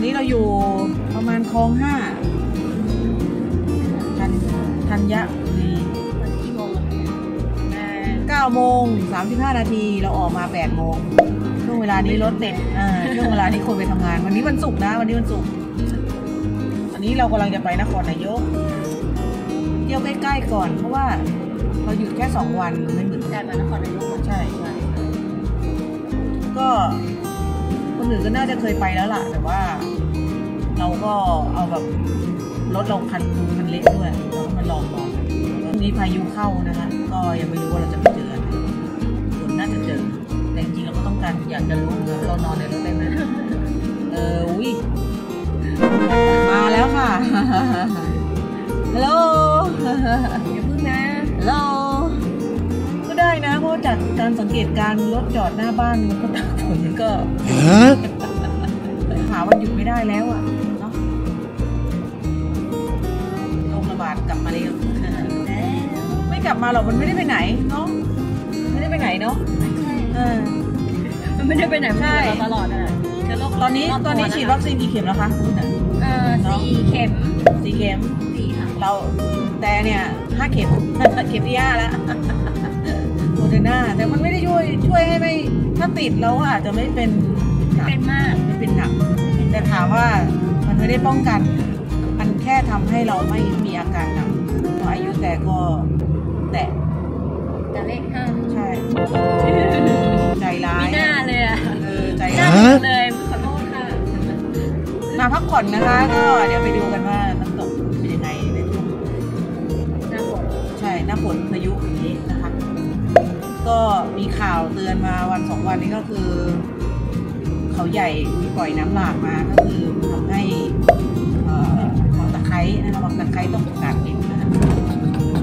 อนนี้เราอยู่ประมาณคลองห้าทันธัญบุรีเก้าโมงสามสิบห้านาทีเราออกมาแปดโมงช่วงเวลานี้รถติดอ่าช่วงเวลานี้คนไปทำงาน วันนี้วันศุกร์นะ วันนี้วันศุกร์วันนี้เรากำลังจะไปนครนายกเที่ยวใกล้ๆก่อน เพราะว่าเราหยุดแค่สองวันไม่เหมือนการมานครนายกใช่ใช่ก็ คนอื่นก็น่าจะเคยไปแล้วล่ะ แต่ว่า เราก็เอาแบบรถเราคันมันเล็กด้วยเราก็มาลองลองวันนี้พายุเข้านะคะ ก็ยังไม่รู้ว่าเราจะไปเจออะไรฝนน่าจะเจอ แต่จริงๆเราก็ต้องการอยากจะรู้ว่าเรานอนในรถได้ไหมเอออุ้ยมาแล้วค่ะฮัลโหลอย่าพึ่งนะฮัลโหลก็ได้นะเพ ราะว่าจากการสังเกตการณ์รถจอดหน้าบ้านมันก็ตากฝนมันก็หาวันหยุดไม่ได้แล้วอะเนาะโรคระบาดกลับมาแล้วไม่กลับมาหรอกมันไม่ได้ไปไหนเนาะไม่ได้ไปไหนเนาะเออมันไม่ได้ไปไหนมันใช่อยู่กับเราตลอดอะเชื้อโรคตอนนี้รบตอนนี้วะฉีดวัคซีนกี่เข็มแล้วคะคุณน่ะเอ่อสี่เข็มสี่เข็มสี่ค่ะเราแต่เนี่ยห้าเข็มเข็มที่ห้าแล้วโม เดอร์นาแต่มันไม่ได้ช่วยช่วยให้ไม่ ถ้าติดเราอาจจะไม่เป็นหนักเป็นมากไม่เป็นหนัก แต่ถามว่ามันไม่ได้ป้องกัน มันแค่ทำให้เราไม่มีอาการหนักพออายุแต่ก็แต่แต่เลขห้าใช่ ใจร้ายไม่น่าเลยอะเออใจไม่ร้าน่ายเลยขอโทษค่ะมาพักผ่อนนะคะ ก็เดี๋ยวไปดูกันว่า ก็มีข่าวเตือนมาวันสองวันนี้ก็คือ เขาใหญ่มีปล่อยน้ำหลากมาก็คือทำให้เอ่อวังตะไคร้นะคะวังตะไคร้ต้องประกาศปิดนะคะ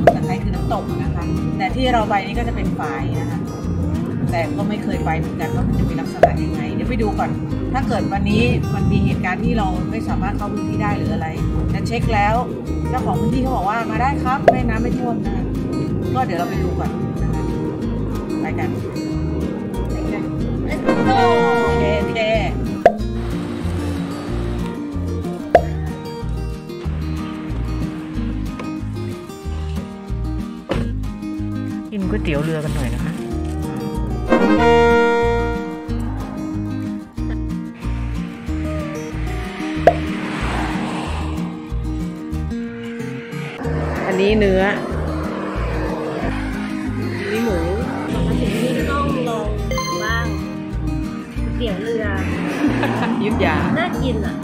วังตะไคร้คือน้ำตกนะคะ แต่ที่เราไปนี่ก็จะเป็นฝายนะคะแต่ก็ไม่เคยไปเหมือนกันว่ามันจะมีลักษณะยังไง เดี๋ยวไปดูก่อน ถ้าเกิดวันนี้มันมีเหตุการณ์ที่เราไม่สามารถเข้าพื้นที่ได้หรืออะไรแต่เช็คแล้วเจ้าของพื้นที่เขาบอกว่ามาได้ครับไม่น้ำไม่ท่วมนะก็เดี๋ยวเราไปดูก่อน กันไปกัน let's go เดพี่เดกินก๋วยเตี๋ยวเรือกันหน่อยนะคะอันนี้เนื้อาน่า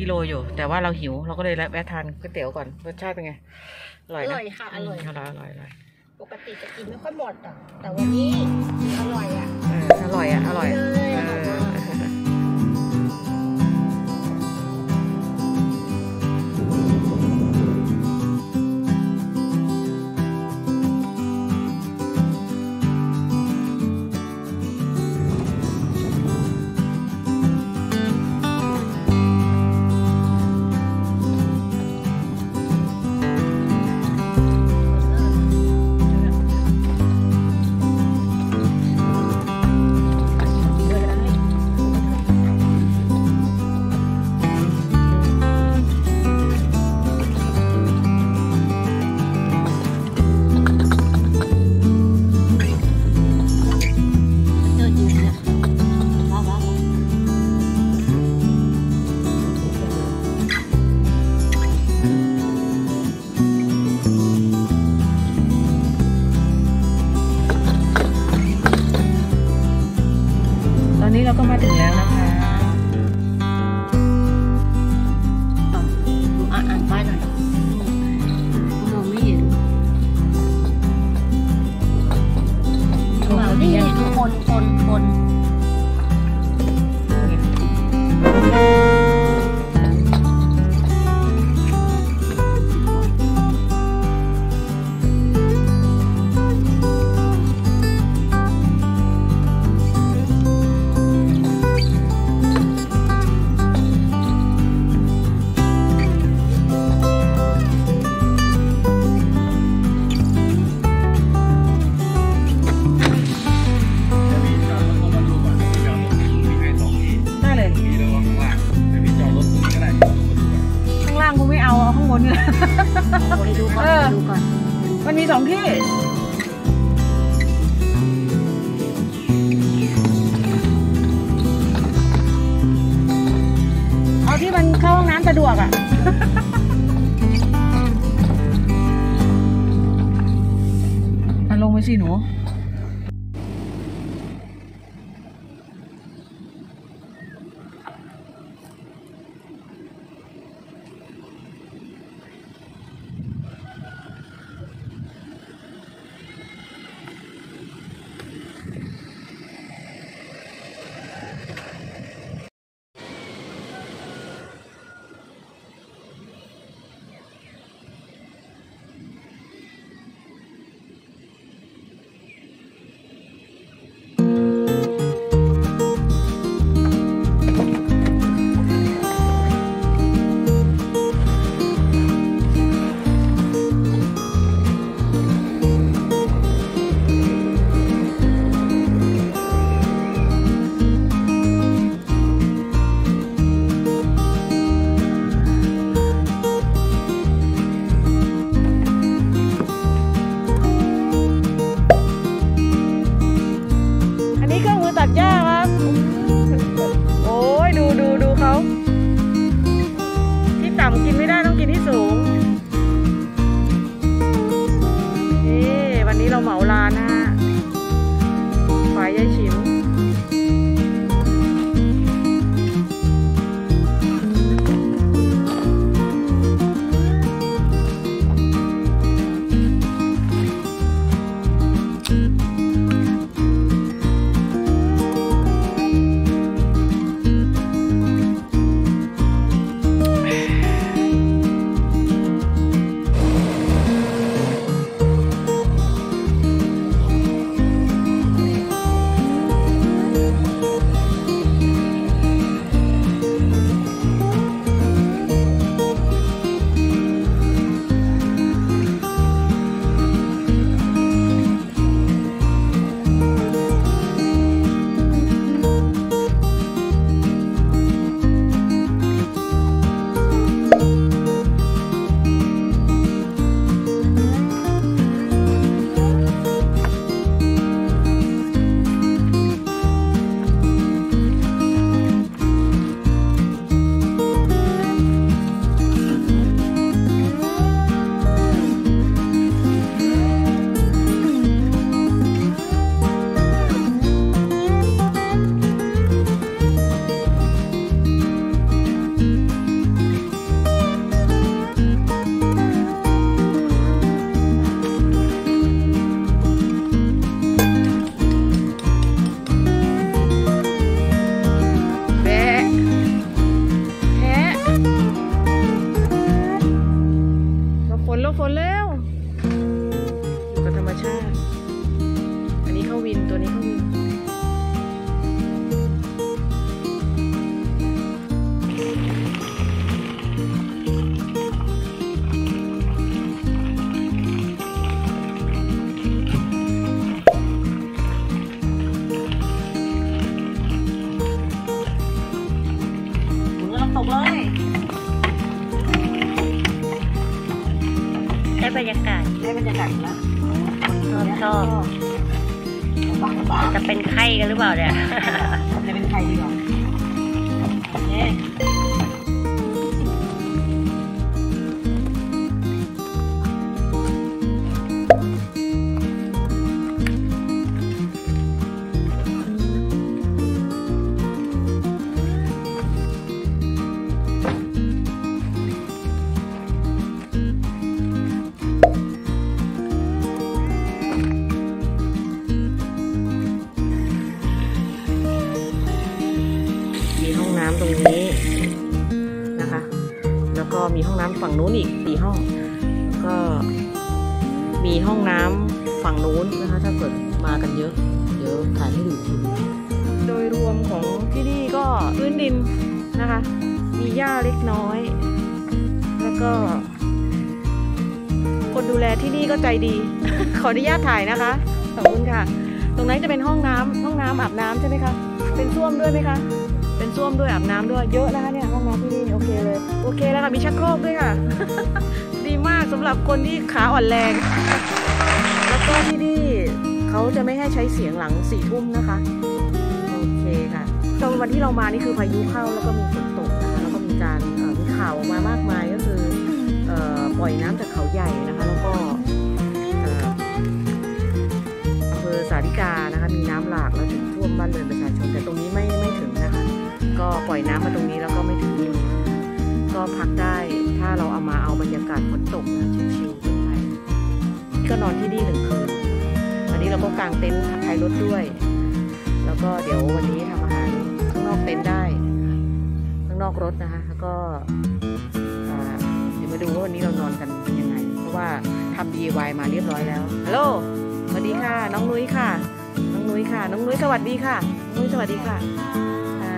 กิโลอยู่ แต่ว่าเราหิว เราก็เลยแวะทานก๋วยเตี๋ยวก่อนรสชาติเป็นไงอร่อยอนะร่อยค่ะ อร่อย อร่อยอร่อยอร่อยปกติจะกินไม่ค่อยหมดอะ แต่วันนี้อร่อยอะเอออร่อยอะอร่อยเลยอร่อยมากเออ คนคนคน ได้บรรยากาศได้บรรยากาศนะชอบชอบจะเป็นไข้กันหรือเปล่าเนี่ยจะเป็นไข้ดีกว่า ขออนุญาตถ่ายนะคะ ขอบคุณค่ะ ตรงนั้นจะเป็นห้องน้ำ ห้องน้ำอาบน้ำใช่ไหมคะ เป็นส้วมด้วยไหมคะ เป็นส้วมด้วยอาบน้ำด้วย เยอะนะคะเนี่ยห้องน้ำที่นี่โอเคเลย โอเคแล้วค่ะมีชักโครกด้วยค่ะ ดีมากสำหรับคนที่ขาอ่อนแรง แล้วก็ที่นี่เขาจะไม่ให้ใช้เสียงหลังสี่ทุ่มนะคะ โอเคค่ะตอนวันที่เรามานี่คือพายุเข้าแล้วก็มีฝนตกนะคะแล้วก็มีการมีข่าวออกมามากมายก็คือปล่อยน้ำจากเขาใหญ่นะคะ แล้วก็าริกานะคะมีน้ำหลากแล้วถึงท่วมบ้านเรือนประชาชน แต่ตรงนี้ไม่ไม่ถึงนะคะ ก็ปล่อยน้ำมาตรงนี้แล้วก็ไม่ถึงก็พักได้ถ้าเราเอามาเอาบรรยากาศฝนตกนะชิวๆคนไทยก็นอนที่นี่หนึ่งคืนวันนี้เราก็กางเต็นท์ท้ายรถด้วย แล้วก็เดี๋ยววันนี้ทำอาหารข้างนอกเต็นท์ได้ข้างนอกรถนะคะแล้วก็เดี๋ยวมาดูว่าวันนี้เรานอนกันยังไง เพราะว่าทำ DIY มาเรียบร้อยแล้วฮัลโหล สวัสดีค่ะ น้องนุ้ยค่ะ น้องนุ้ยค่ะ น้องนุ้ยสวัสดีค่ะนุ้ยสวัสดีค่ะอ่า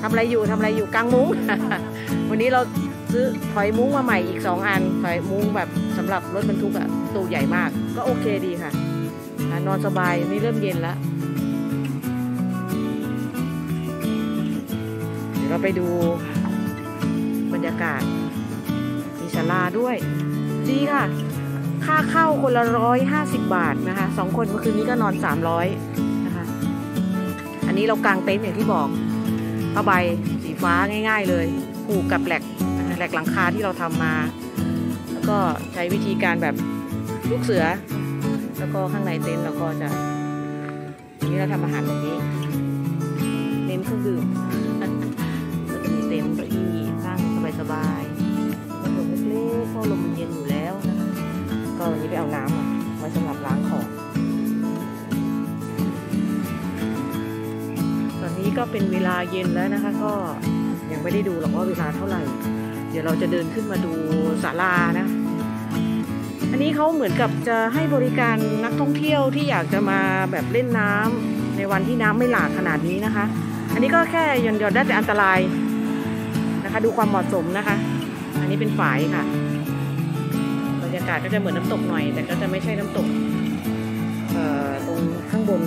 ทำอะไรอยู่ทำอะไรอยู่กลางมุ้ง วันนี้เราซื้อถอยมุ้งมาใหม่อีกสองอันถอยมุ้งแบบสำหรับรถบรรทุกอะตัวใหญ่มาก ก็โอเคดีค่ะ นอนสบายนี่เริ่มเย็นแล้วเดี๋ยวเราไปดูบรรยากาศมีศาลาด้วย ดีค่ะ ค่าเข้าคนละร้อยห้าสิบบาทนะคะสองคนเมื่อคืนนี้ก็นอนสามร้อยนะคะ อันนี้เรากางเต็นท์อย่างที่บอกผ้าใบสีฟ้าง่าย ๆ เลยผูกกับแหลกแหลกหลังคาที่เราทำมา แล้วก็ใช้วิธีการแบบลูกเสือ แล้วก็ข้างในเต็นท์เราก็จะนี้เราทำอาหารแบบนี้ เน้นเครื่องดื่ม อาน้ำไว้สำหรับล้างของตอนนี้ก็เป็นเวลาเย็นแล้วนะคะ ก็ยังไม่ได้ดูหรอกว่าเวลาเท่าไหร่ เดี๋ยวเราจะเดินขึ้นมาดูศาลานะ อันนี้เขาเหมือนกับจะให้บริการนักท่องเที่ยวที่อยากจะมาแบบเล่นน้ำในวันที่น้ำไม่หลากขนาดนี้นะคะ อันนี้ก็แค่หย่อนยอนๆได้แต่อันตรายนะคะ ดูความเหมาะสมนะคะ อันนี้เป็นฝายค่ะากาศก็จะเหมือนน้ำตกหน่อย แต่ก็จะไม่ใช่น้ำตกตรงข้างบน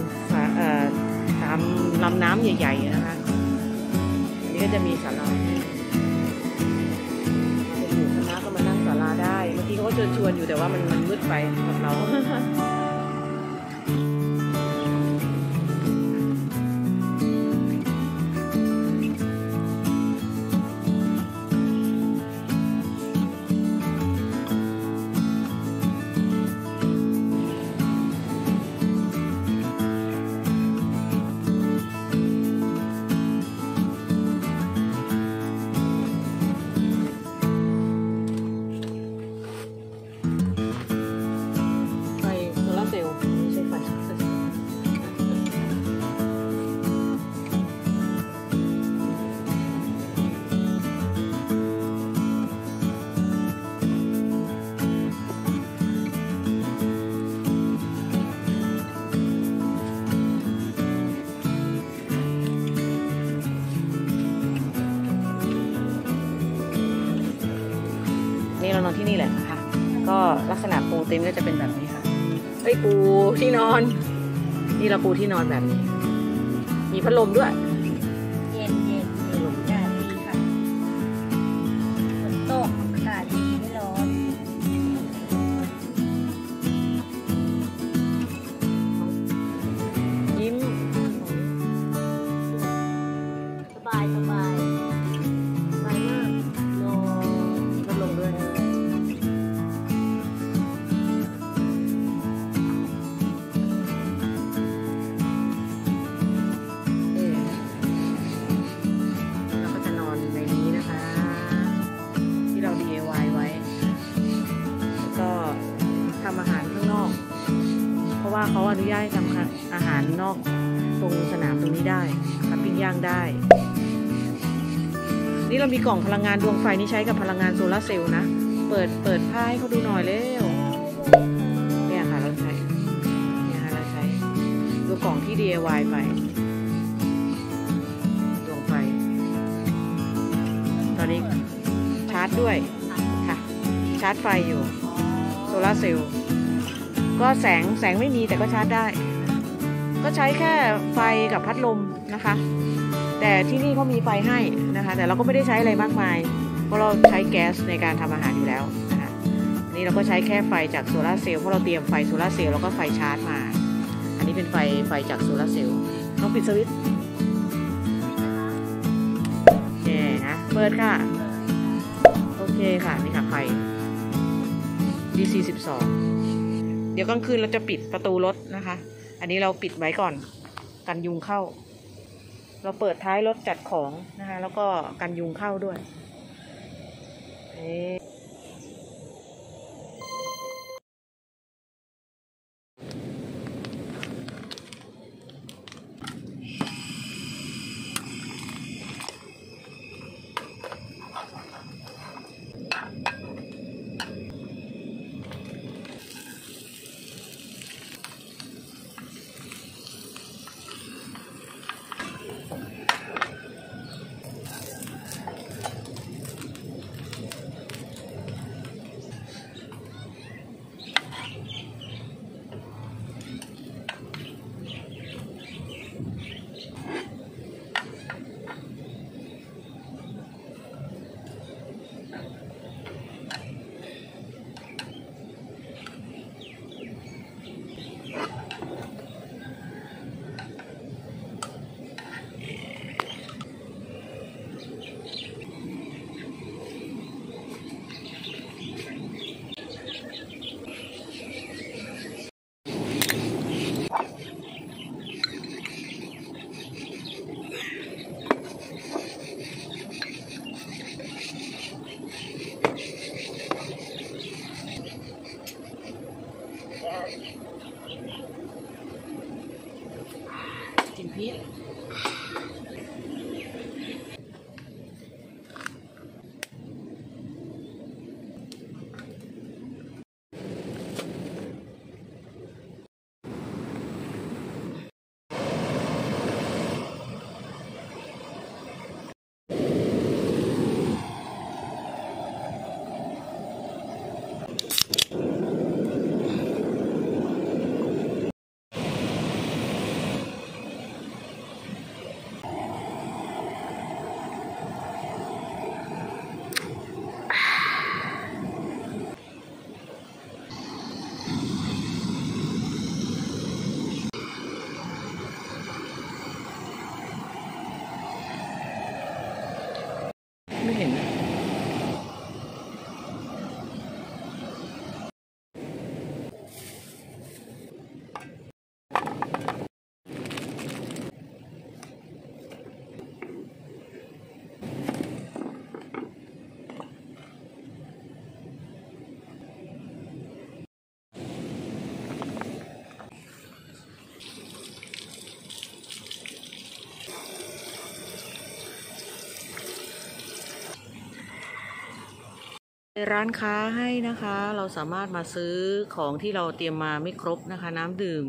ตามลำน้ำใหญ่ ๆ นะคะ อันนี้ก็จะมีศาลาจะอยู่คณะก็มานั่งศาลาได้ เมื่อกี้เขาก็เชิญชวนอยู่แต่ว่ามันมันมืดไปสำหรับเรา เต็นท์ก็จะเป็นแบบนี้ค่ะเอ้ยปูที่นอน นี่เราปูที่นอนแบบนี้ มีพัดลมด้วย เขาอนุญาตให้ทำอาหารนอกตรงสนามตรงนี้ได้ทำปิ้งย่างได้ นี่เรามีกล่องพลังงานดวงไฟนี่ใช้กับพลังงานโซลาร์เซลล์นะ เปิดเปิดผ้าให้เขาดูหน่อยเร็วเนี่ยค่ะเราใช้เนี่ยค่ะเราใช้ดูกล่องที่ DIY ไปดวงไฟ ตอนนี้ชาร์จด้วยค่ะ ชาร์จไฟอยู่โซลาร์เซลล์ ก็แสงแสงไม่มีแต่ก็ชาร์จได้ ก็ใช้แค่ไฟกับพัดลมนะคะ แต่ที่นี่เขามีไฟให้นะคะ แต่เราก็ไม่ได้ใช้อะไรมากมาย เพราะเราใช้แก๊สในการทำอาหารอยู่แล้วนะคะนี่เราก็ใช้แค่ไฟจากโซลาร์เซลล์เพราะเราเตรียมไฟโซลาร์เซลล์แล้วก็ไฟชาร์จมา อันนี้เป็นไฟไฟจากโซลาร์เซลล์ต้องปิดสวิตช์โอเคนะเปิดค่ะโอเคค่ะนี่ค่ะไฟ DC 12 ดี๋ยวกลางคืนเราจะปิดประตูรถนะคะ อันนี้เราปิดไว้ก่อน กันยุงเข้า เราเปิดท้ายรถจัดของนะคะ แล้วก็กันยุงเข้าด้วยนี่ ร้านค้าให้นะคะเราสามารถมาซื้อของที่เราเตรียมมาไม่ครบนะคะ น้ำดื่ม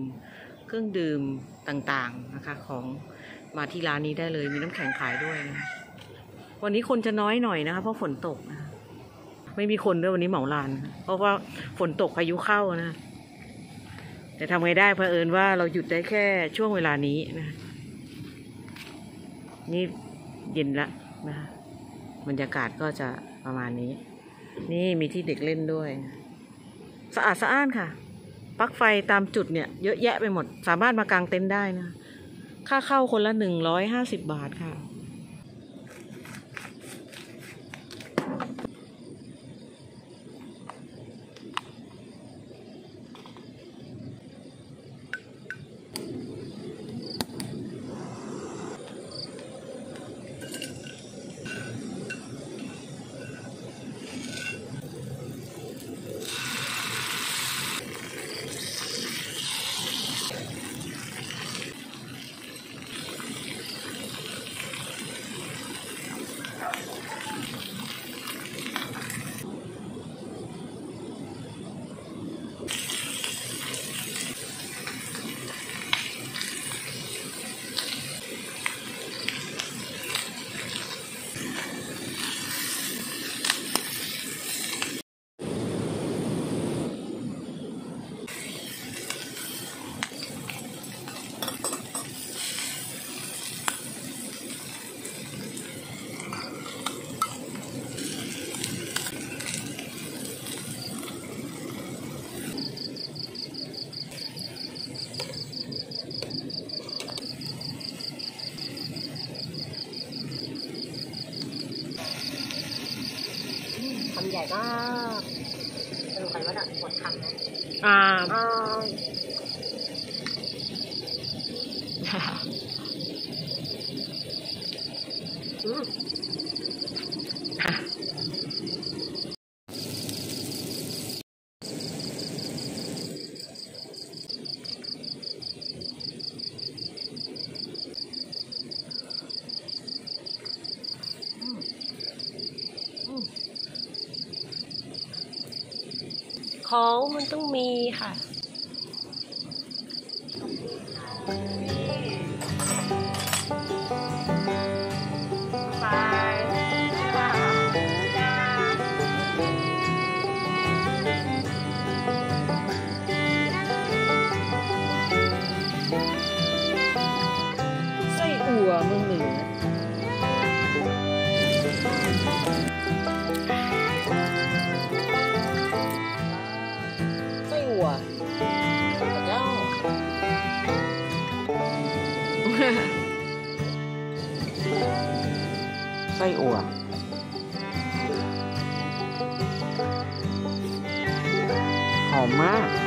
เครื่องดื่มต่างๆนะคะ ของมาที่ร้านนี้ได้เลยมีน้ำแข็งขายด้วยนะวันนี้คนจะน้อยหน่อยนะคะเพราะฝนตกนะไม่มีคนด้วยวันนี้เหมาลาน เพราะว่าฝนตกพายุเข้านะแต่ทำไงได้เผอิญว่าเราหยุดได้แค่ช่วงเวลานี้นะ นี่เย็นละนะคะบรรยากาศก็จะประมาณนี้ นี่มีที่เด็กเล่นด้วย สะอาดสะอ้านค่ะ ปลั๊กไฟตามจุดเนี่ย เยอะแยะไปหมด สามารถมากางเต็นท์ได้นะ ค่าเข้าคนละหนึ่งร้อยห้าสิบบาทค่ะ ดีค่ะบาย ไส้อั่วหอมมาก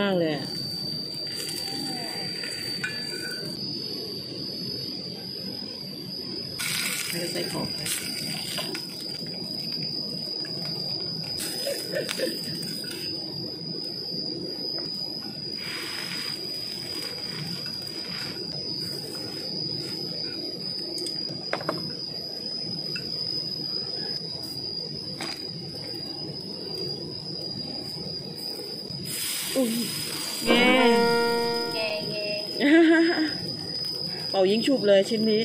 มากเลย งฉุบเลยชิ้นนี้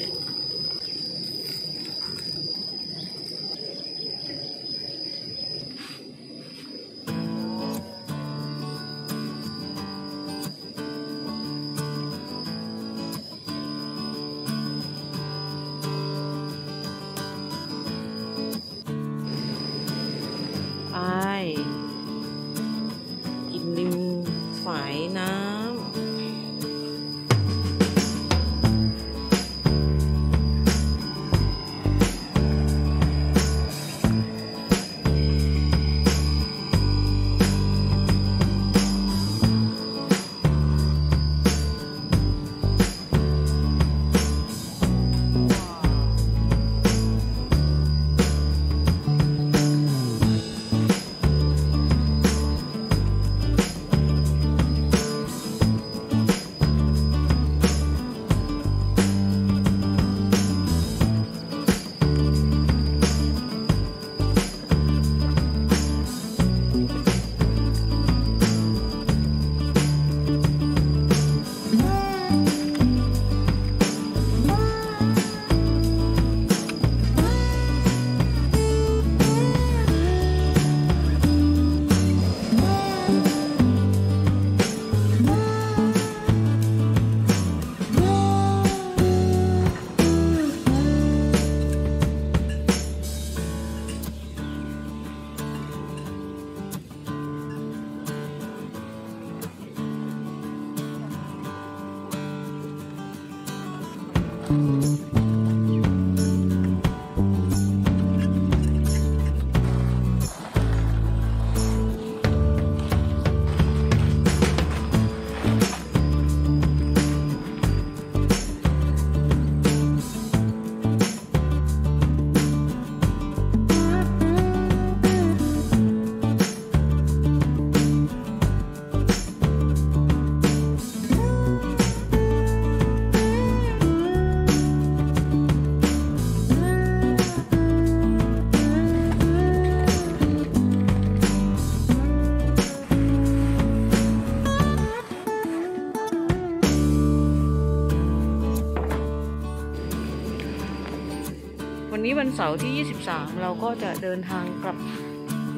เสาร์ที่ 23 เราก็จะเดินทางกลับ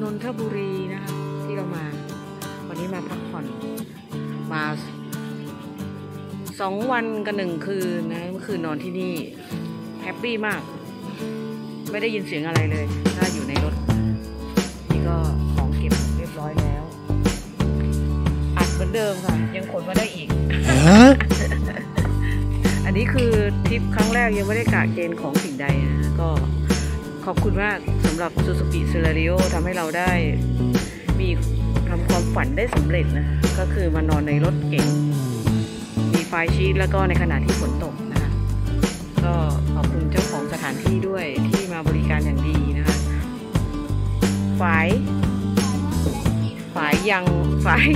นนทบุรีนะคะที่เรามา วันนี้มาพักผ่อนมาสองวันกับหนึ่งคืนนะเมื่อคืนนอนที่นี่แฮปปี้มาก ไม่ได้ยินเสียงอะไรเลย ถ้าอยู่ในรถ นี่ก็ของเก็บเรียบร้อยแล้ว อัดเหมือนเดิมค่ะ ยังขนมาได้อีก อันนี้คือทริปครั้งแรกยังไม่ได้กะเกณฑ์ของสิ่งใดนะก็ ขอบคุณมากสำหรับ Suzuki c e l a r i o ทำให้เราได้มีทำความฝันได้สำเร็จนะ ก็คือมานอนในรถเก๋งมีไฟชีตแล้วก็ในขณะที่ฝนตกนะคะก็ขอบคุณเจ้าของสถานที่ด้วยที่มาบริการอย่างดีนะคะฝายฝายยังฝาย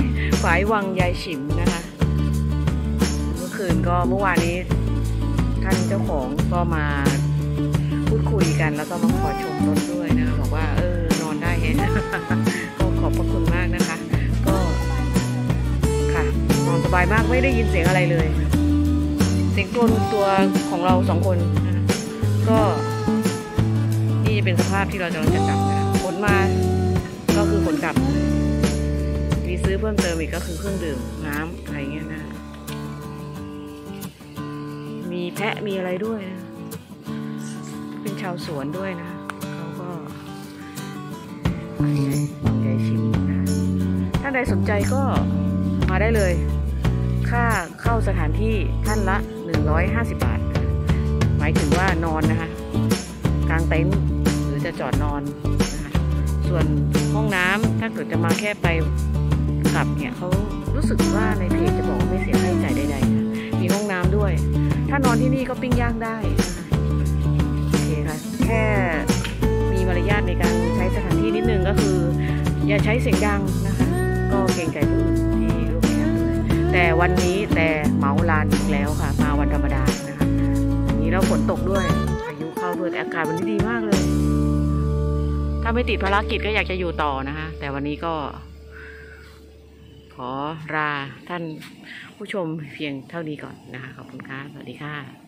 ฝายวังยายฉิมนะคะเมื่อคืนก็เมื่อวานนี้ท่านเจ้าของก็มา ยกันแล้วก็มาขอชมรถด้วยนะบอกว่าเออนอนได้แฮะก็ขอบพระคุณมากนะคะ ก็ค่ะนอนสบายมากไม่ได้ยินเสียงอะไรเลย เสียงตัวตัวของเราสองคนก็นี่จะเป็นสภาพที่เราจะจะกลับนะคะขนมาก็คือขนกลับ มีซื้อเพิ่มเติมอีกก็คือเครื่องดื่มน้ำอะไรเงี้ยนะ มีแพะมีอะไรด้วยนะ ชาวสวนด้วยนะเขาก็วางใจชิมนะถ้านใดสนใจก็มาได้เลย ค่าเข้าสถานที่ท่านละ 150 บาท หมายถึงว่านอนนะคะ กลางเต็นท์หรือจะจอดนอนนะคะส่วนห้องน้ำถ้าเกิดจะมาแค่ไปกลับเนี่ยเขารู้สึกว่าในเพจจะบอกว่าไม่เสียค่าใช้จ่ายใดๆค่ะมีห้องน้ำด้วย ถ้านอนที่นี่ก็ปิ้งย่างได้นะคะ แค่มีมารยาทในการใช้สถานที่นิดนึงก็คือ อย่าใช้เสียงดังนะคะ ก็เกรงใจผู้อื่นที่ร่วมงานด้วยแต่วันนี้แต่เหมาลานอีกแล้วค่ะ มาวันธรรมดานะคะวันนี้แล้วฝนตกด้วยพายุเข้าด้วยอากาศวันนี้ดีมากเลย ถ้าไม่ติดภารกิจก็อยากจะอยู่ต่อนะคะ แต่วันนี้ก็ขอลาท่านผู้ชมเพียงเท่านี้ก่อนนะคะ ขอบคุณค่ะ สวัสดีค่ะ